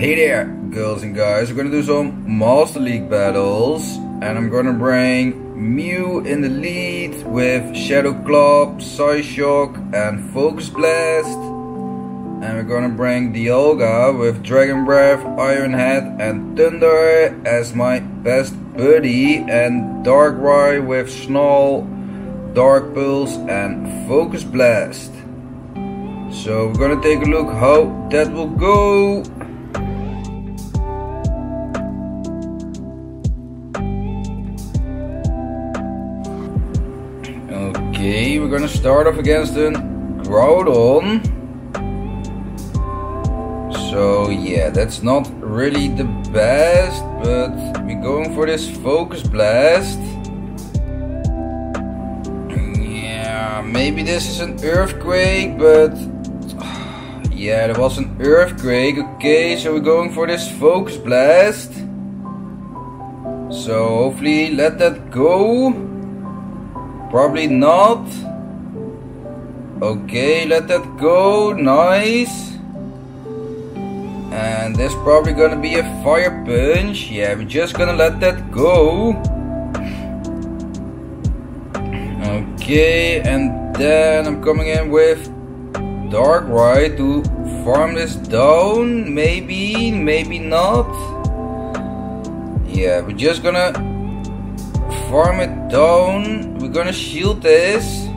Hey there, girls and guys. We're gonna do some Master League battles, and I'm gonna bring Mew in the lead with Shadow Claw, Psyshock, and Focus Blast. And we're gonna bring Dialga with Dragon Breath, Iron Head, and Thunder as my best buddy, and Darkrai with Snarl, Dark Pulse, and Focus Blast. So we're gonna take a look how that will go. We're gonna start off against a Groudon. So yeah, that's not really the best, but we're going for this Focus Blast. Yeah, maybe this is an Earthquake, but yeah, there was an Earthquake. Okay, so we're going for this Focus Blast. So hopefully let that go. Probably not. Okay, let that go. Nice. And there's probably gonna be a fire punch. Yeah, we're just gonna let that go. Okay, and then I'm coming in with Dark Darkrai to farm this down. Maybe, maybe not. Yeah, we're just gonna farm it down. We're gonna shield this.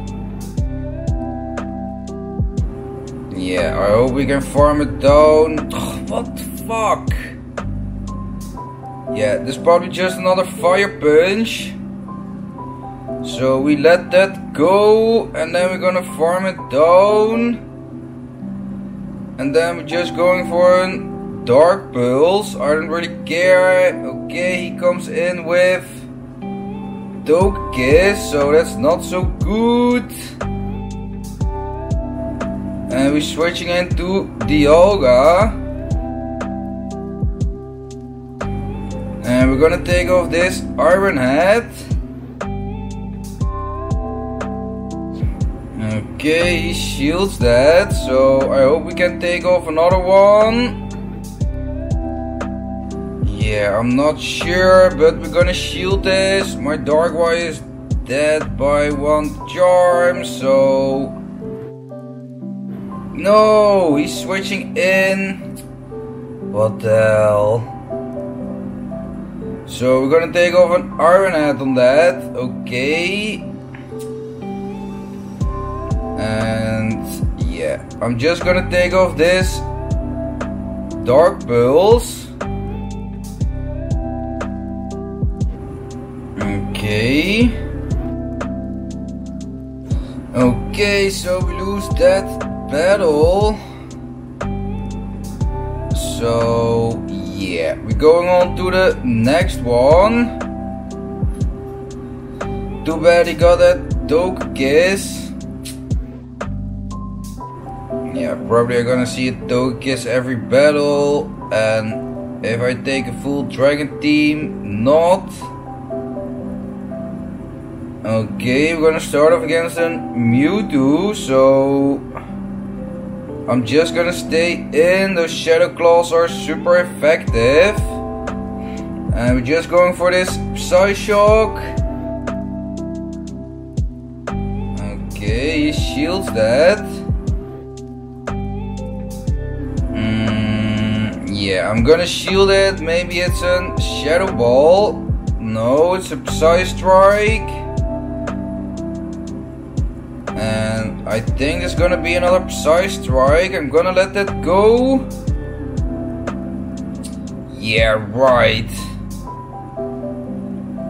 Yeah, I hope we can farm it down. what the fuck? Yeah, this is probably just another fire punch. So we let that go and then we're gonna farm it down. And then we're just going for a dark pulse. I don't really care. Okay, he comes in with Togekiss, so that's not so good. And we're switching into Dialga. And we're gonna take off this Iron Head. Okay, he shields that, so I hope we can take off another one. Yeah, I'm not sure, but we're gonna shield this. My Darkrai is dead by one charm, so... No, he's switching in. What the hell? So we're gonna take off an Iron Head on that. Okay. And yeah, I'm just gonna take off this Dark Pulse. Okay. Okay, so we lose that battle. So, yeah, we're going on to the next one. Too bad he got that Togekiss. Yeah, probably I'm gonna see a Togekiss every battle. And if I take a full Dragon team, not. Okay, we're gonna start off against a Mewtwo, so I'm just gonna stay in. Those Shadow Claws are super effective. And we're just going for this Psyshock. Okay, he shields that. Mm, yeah, I'm gonna shield it. Maybe it's a Shadow Ball. No, it's a Psy Strike. And I think it's gonna be another Psy Strike. I'm gonna let that go. Yeah, right.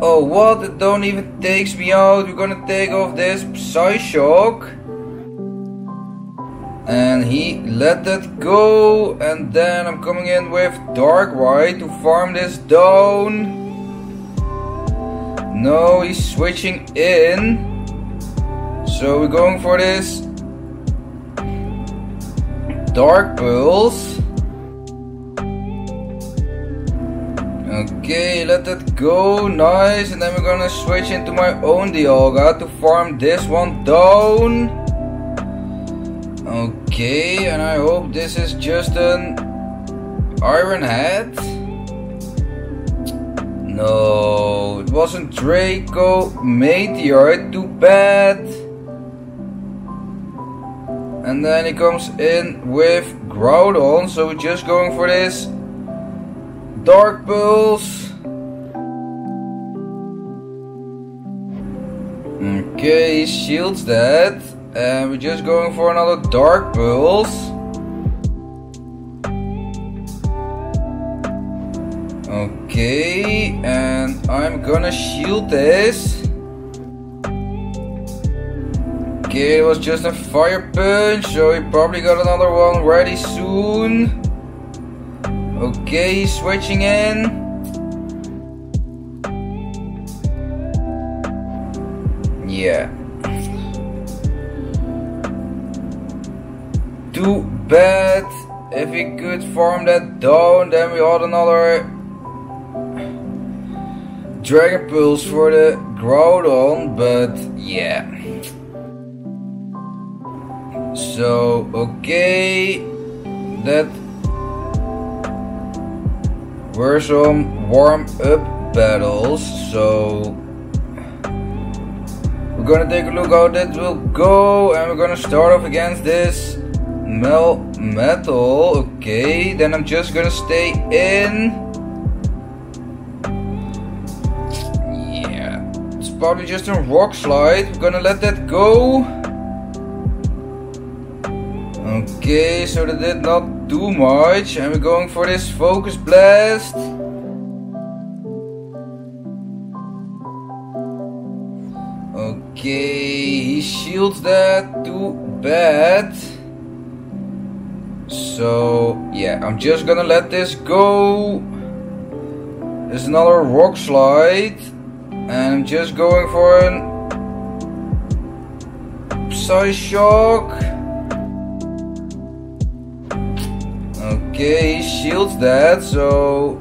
Oh, what? It don't even takes me out. We're gonna take off this Psyshock. And he let that go. And then I'm coming in with Darkrai to farm this down. No, he's switching in. So we're going for this Dark Pulse. Okay, let that go, nice. And then we're gonna switch into my own Dialga to farm this one down. Okay, and I hope this is just an Iron Head? No, it wasn't Draco Meteor, too bad. And then he comes in with Groudon, so we're just going for this Dark Pulse. Okay, shields that. And we're just going for another Dark Pulse. Okay, and I'm gonna shield this. Okay, it was just a fire punch, so he probably got another one ready soon. Okay, switching in. Yeah. Too bad. If we could farm that down, then we had another Dragon Pulse for the Groudon, but yeah. So, okay, that were some warm up battles, so we're gonna take a look how that will go and we're gonna start off against this Mel Metal. Okay, then I'm just gonna stay in. Yeah, it's probably just a rock slide. We're gonna let that go. Okay, so that did not do much. And we're going for this focus blast. Okay, he shields that too bad. So, yeah, I'm just gonna let this go. There's another rock slide. And I'm just going for an Psyshock. Okay, he shields that, so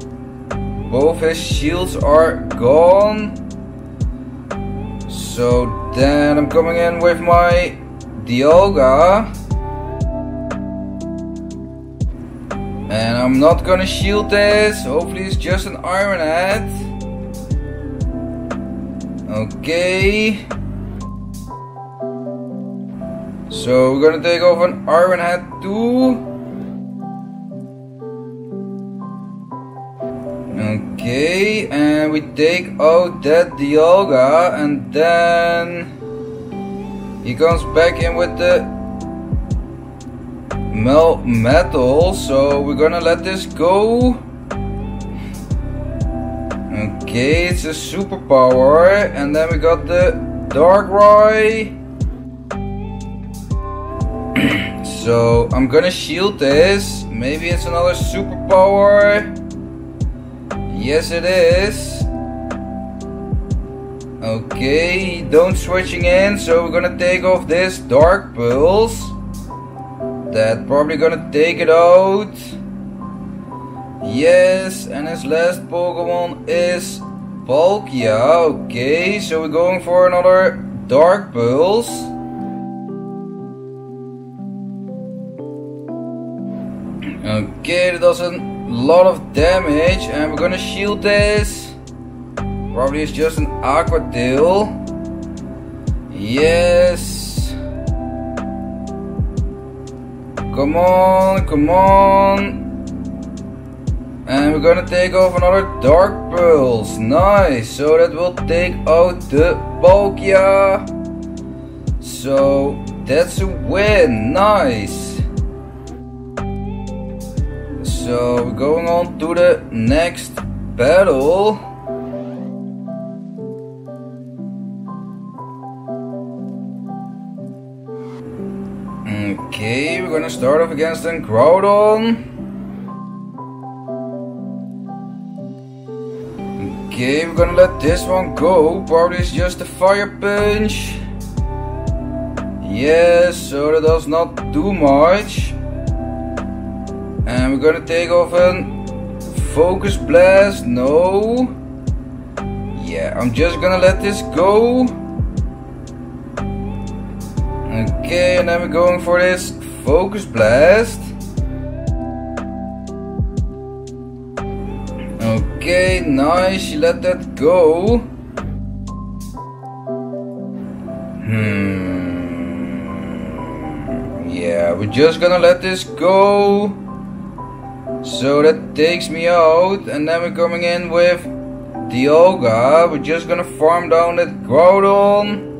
both his shields are gone. So then I'm coming in with my Dialga. And I'm not gonna shield this. Hopefully it's just an Iron Head. Okay. So we're gonna take off an Iron Head too. Okay, and we take out that Dialga and then he comes back in with the Melmetal, so we're gonna let this go. Okay, it's a superpower, and then we got the Darkrai. so I'm gonna shield this. Maybe it's another superpower. Yes, it is. Okay, don't switching in, so we're gonna take off this Dark Pulse. That probably gonna take it out. Yes, and his last Pokemon is Palkia. Okay, so we're going for another Dark Pulse. Okay, that doesn't lot of damage and we're gonna shield this. Probably it's just an aqua tail Yes. Come on, come on. And we're gonna take off another Dark Pulse. Nice. So that will take out the Palkia. So that's a win. Nice. So we're going on to the next battle. Okay, we're gonna start off against an Groudon. Okay, we're gonna let this one go. Probably it's just a fire punch. Yes, so that does not do much. And we're gonna take off a focus blast. No. Yeah, I'm just gonna let this go. Okay, and then we're going for this focus blast. Okay, nice. She let that go. Hmm. Yeah, we're just gonna let this go. So that takes me out, and then we're coming in with Dialga. We're just gonna farm down that Groudon.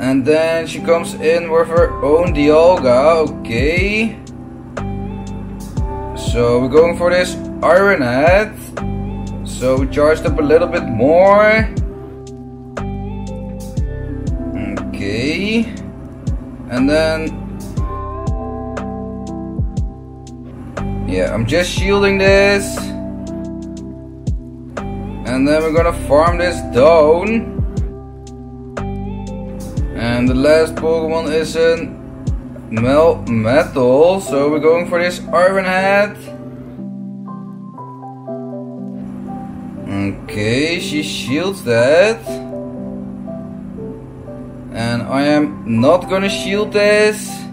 And then she comes in with her own Dialga, okay. So we're going for this Iron Head. So we charged up a little bit more. Okay. And then... Yeah, I'm just shielding this. And then we're gonna farm this down. And the last Pokemon is an Melmetal. So we're going for this Iron Head. Okay, she shields that. And I am not gonna shield this.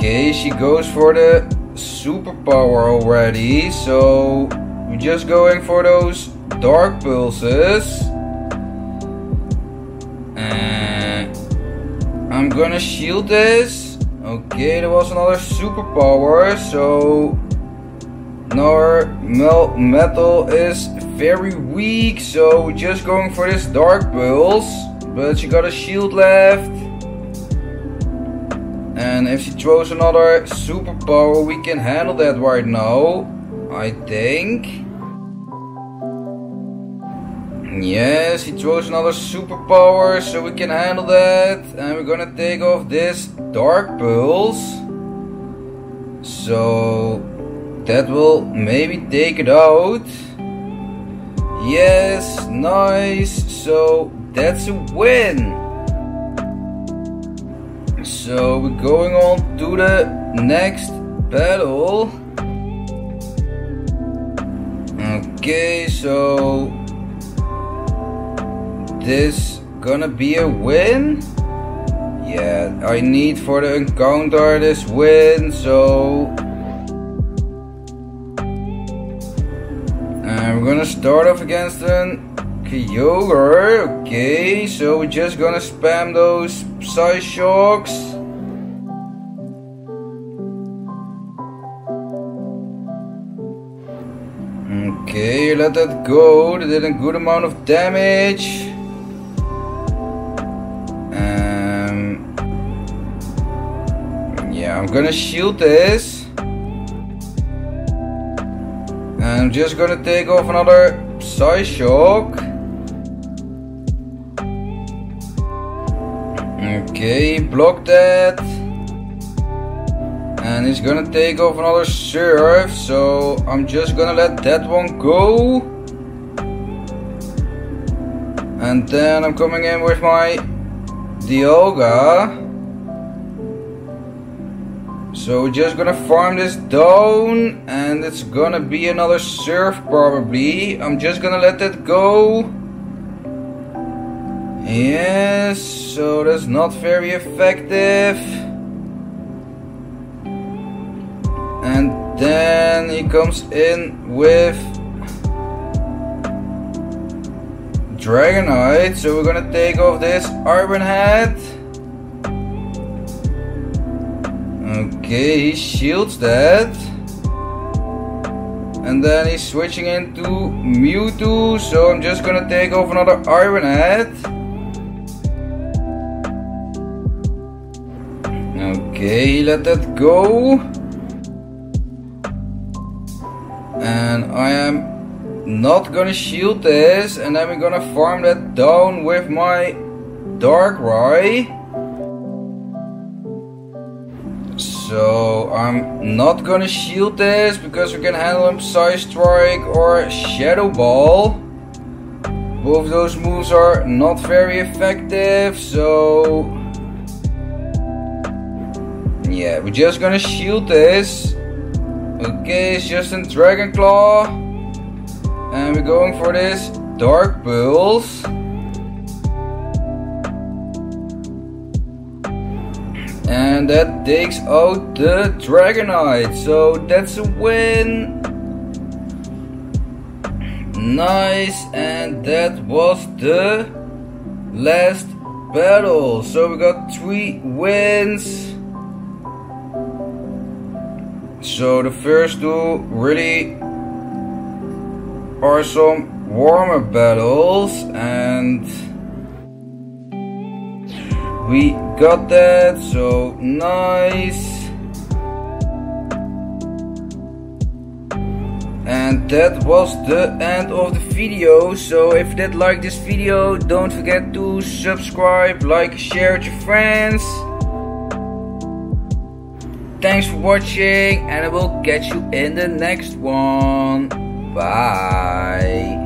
Okay, she goes for the superpower already. So we're just going for those dark pulses. I'm gonna shield this. Okay, there was another superpower. So our metal is very weak, so we're just going for this Dark Pulse. But she got a shield left. And if she throws another superpower, we can handle that right now. I think. Yes, he throws another superpower, so we can handle that. And we're gonna take off this Dark Pulse. So that will maybe take it out. Yes, nice. So that's a win. So we're going on to the next battle. Okay, so this gonna be a win? Yeah, I need for the encounter this win, so we're gonna start off against an Kyogre. Okay, so we're just gonna spam those Psyshocks. Okay, let that go. They did a good amount of damage. Um, yeah, I'm gonna shield this. I'm just gonna take off another Psyshock. Okay, block that. And he's gonna take off another Surf, so I'm just gonna let that one go. And then I'm coming in with my Dialga. So we're just gonna farm this down and it's gonna be another surf probably. I'm just gonna let that go. Yes, so that's not very effective. And then he comes in with Dragonite. So we're gonna take off this Iron Head. Okay, he shields that. And then he's switching into Mewtwo, so I'm just gonna take off another Iron Head. Okay, let that go. And I am not gonna shield this, and then we're gonna farm that down with my Darkrai. So I'm not gonna shield this because we can handle him Psy Strike or Shadow Ball. Both those moves are not very effective, so... Yeah, we're just gonna shield this. Okay, it's just a Dragon Claw. And we're going for this Dark. And And that takes out the Dragonite. So that's a win. Nice. And that was the last battle. So we got three wins. So the first two really are some warmer battles and we got that so nice. And that was the end of the video. So if you did like this video don't forget to subscribe like share with your friends thanks for watching and I will catch you in the next one. Bye